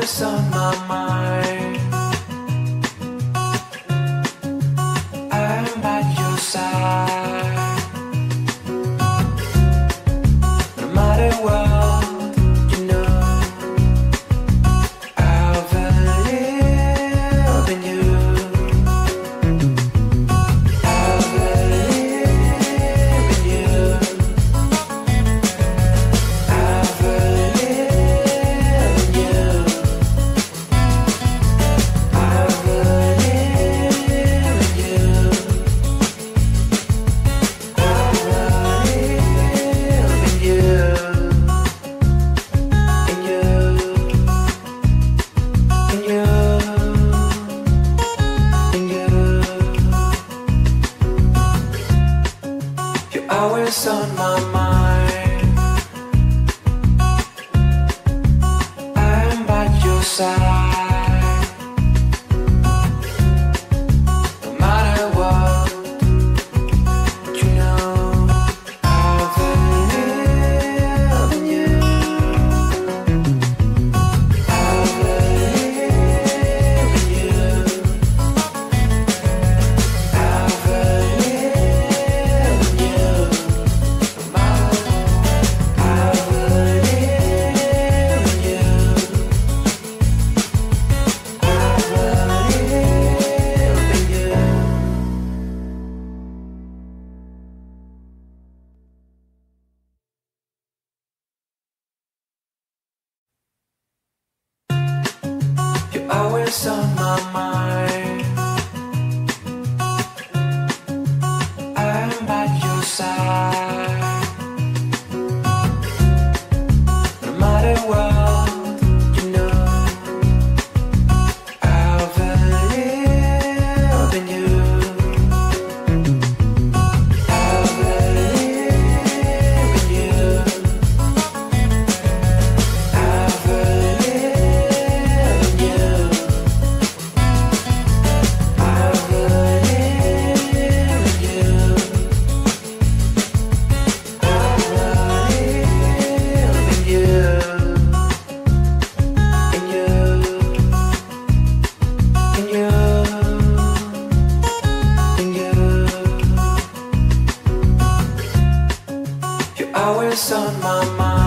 what's on my mind. Always on my mind. what's on my mind. what's on my mind.